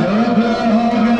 Tövbe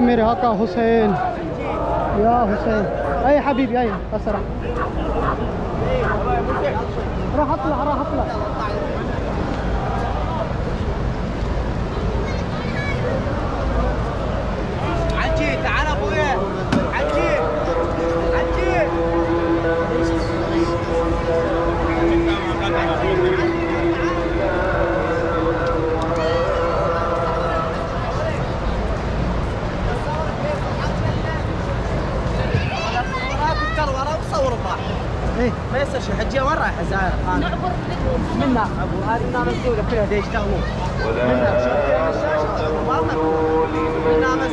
هاكا حسين. يا حسين. أي حبيبي أي أسرع. راح أطلع راح أطلع. نعبر منا هذه مسدوده كلها دي يشتغلون منا شوف منا منها